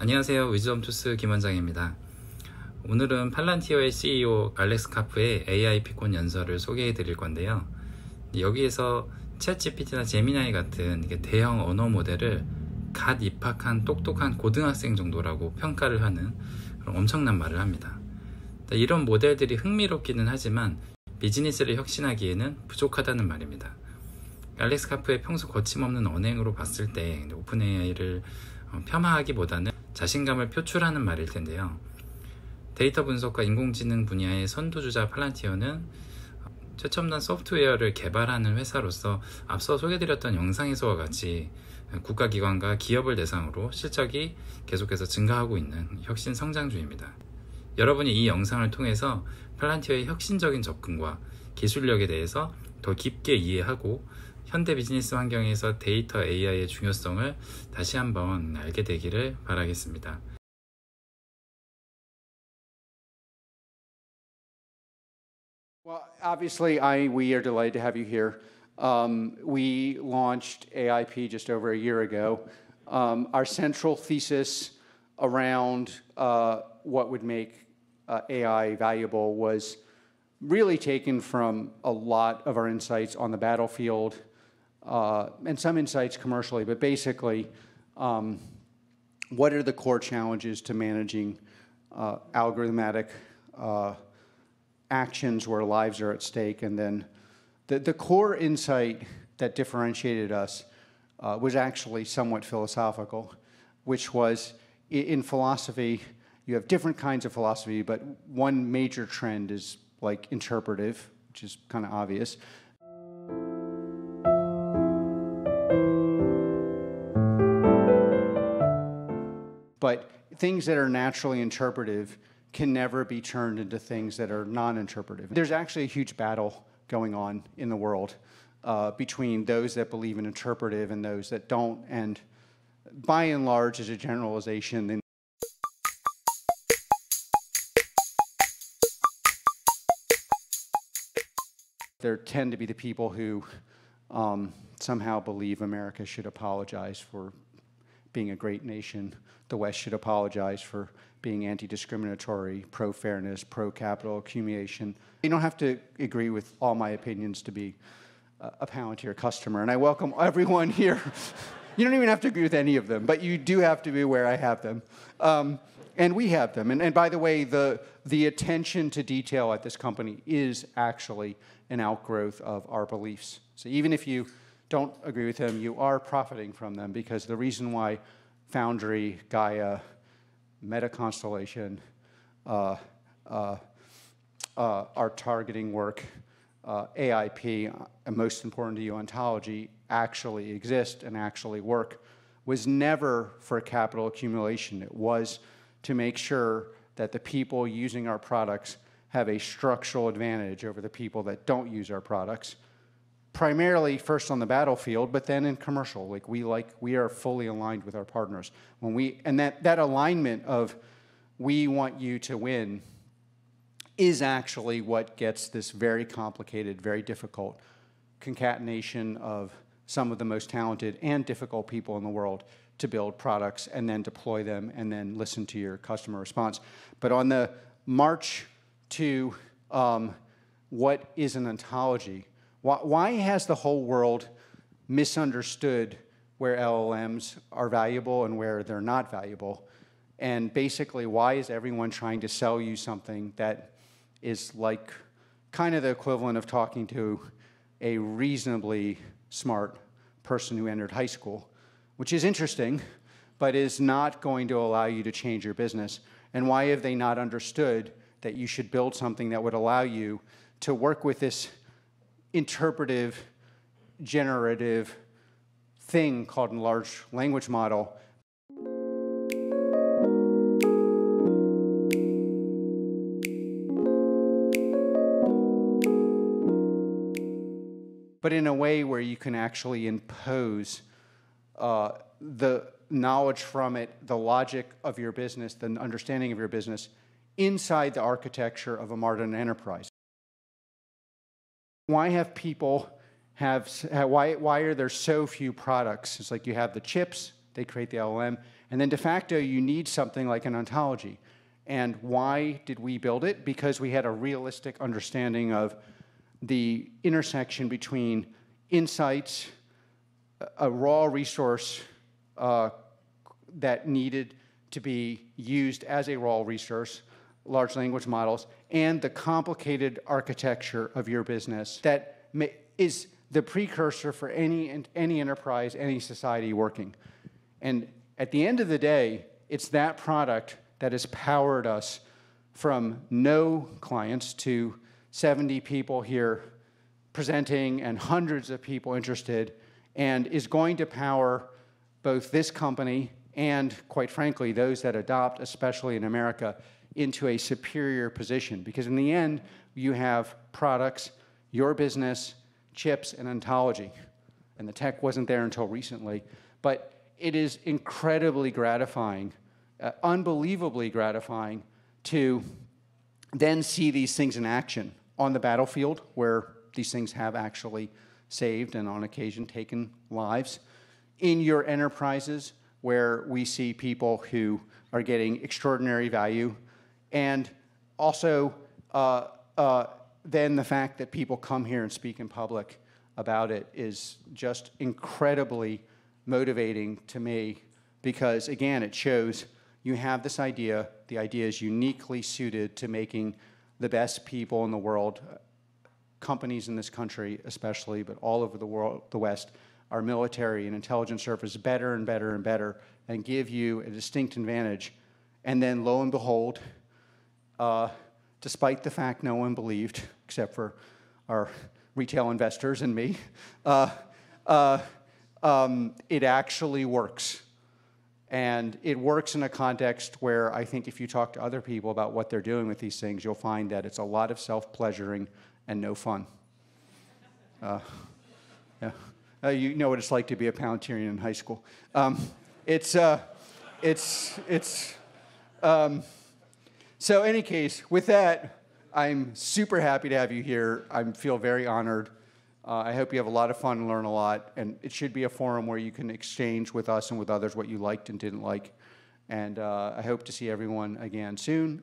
안녕하세요. 위즈덤 투스 김원장입니다. 오늘은 팔란티어의 CEO 알렉스 카프의 AI 피콘 연설을 소개해 드릴 건데요. 여기에서 챗 GPT나 제미나이 같은 대형 언어 모델을 갓 입학한 똑똑한 고등학생 정도라고 평가를 하는 엄청난 말을 합니다. 이런 모델들이 흥미롭기는 하지만 비즈니스를 혁신하기에는 부족하다는 말입니다. 알렉스 카프의 평소 거침없는 언행으로 봤을 때 오픈 AI를 어, 폄하하기보다는 자신감을 표출하는 말일 텐데요. 데이터 분석과 인공지능 분야의 선두주자 팔란티어는 최첨단 소프트웨어를 개발하는 회사로서 앞서 소개드렸던 영상에서와 같이 국가기관과 기업을 대상으로 실적이 계속해서 증가하고 있는 혁신 성장주입니다. 여러분이 이 영상을 통해서 팔란티어의 혁신적인 접근과 기술력에 대해서 더 깊게 이해하고 현대 비즈니스 환경에서 데이터 AI의 중요성을 다시 한번 알게 되기를 바라겠습니다. Well, obviously, I, we are delighted to have you here. Um, we launched AIP just over a year ago. Um, our central thesis around uh, what would make uh, AI valuable was really taken from a lot of our insights on the battlefield uh, and some insights commercially, but basically, um, what are the core challenges to managing uh, algorithmic uh, actions where lives are at stake? And then the, the core insight that differentiated us uh, was actually somewhat philosophical, which was in philosophy, you have different kinds of philosophy, but one major trend is like interpretive, which is kind of obvious. But things that are naturally interpretive can never be turned into things that are non-interpretive. There's actually a huge battle going on in the world uh, between those that believe in interpretive and those that don't. And by and large, as a generalization, there tend to be the people who um, somehow believe America should apologize for being a great nation. The West should apologize for being anti-discriminatory, pro-fairness, pro-capital accumulation. You don't have to agree with all my opinions to be a Palantir customer, and I welcome everyone here. you don't even have to agree with any of them, but you do have to be aware I have them. Um, and we have them. And, and by the way, the, the attention to detail at this company is actually an outgrowth of our beliefs. So even if you don't agree with them, you are profiting from them because the reason why Foundry, Gaia, Meta Constellation, uh, uh, uh, our targeting work, uh, AIP, and most important to you, ontology, actually exist and actually work. Was never for capital accumulation. It was to make sure that the people using our products have a structural advantage over the people that don't use our products primarily first on the battlefield, but then in commercial. Like we like we are fully aligned with our partners. When we and that that alignment of we want you to win is actually what gets this very complicated, very difficult concatenation of some of the most talented and difficult people in the world to build products and then deploy them and then listen to your customer response. But on the march to um, what is an ontology, why, why has the whole world misunderstood where LLMs are valuable and where they're not valuable? And basically, why is everyone trying to sell you something that is like kind of the equivalent of talking to a reasonably smart person who entered high school, which is interesting, but is not going to allow you to change your business? And why have they not understood that you should build something that would allow you to work with this interpretive, generative thing called a large language model. But in a way where you can actually impose uh, the knowledge from it, the logic of your business, the understanding of your business inside the architecture of a modern enterprise. Why have people have, why, why are there so few products? It's like you have the chips they create the LLM. And then de facto, you need something like an ontology. And why did we build it? Because we had a realistic understanding of the intersection between insights, a- raw resource uh, that needed to be used as a raw resource, large language models, and the complicated architecture of your business that ma- is the precursor for any, any enterprise, any society working. And at the end of the day, it's that product that has powered us from no clients to 70 people here presenting and hundreds of people interested, and is going to power both this company and, quite frankly, those that adopt, especially in America, into a superior position. Because in the end, you have products, your business, chips, and ontology. And the tech wasn't there until recently. But it is incredibly gratifying, uh, unbelievably gratifying to then see these things in action on the battlefield where these things have actually saved and on occasion taken lives, in your enterprises where we see people who are getting extraordinary value, and also uh, uh, then the fact that people come here and speak in public about it is just incredibly motivating to me because, again, it shows you have this idea. The idea is uniquely suited to making the best people in the world, companies in this country especially, but all over the world, the West, our military and intelligence service better and better and better and give you a distinct advantage. And then, lo and behold, uh, despite the fact no one believed, except for our retail investors and me, uh, uh, um, it actually works. And it works in a context where I think if you talk to other people about what they're doing with these things, you'll find that it's a lot of self pleasuring and no fun. Uh, yeah. Uh, you know what it's like to be a Palantirian in high school. Um, it's, uh, it's, it's, um, so any case, with that, I'm super happy to have you here. I feel very honored. Uh, I hope you have a lot of fun and learn a lot. And it should be a forum where you can exchange with us and with others what you liked and didn't like. And uh, I hope to see everyone again soon.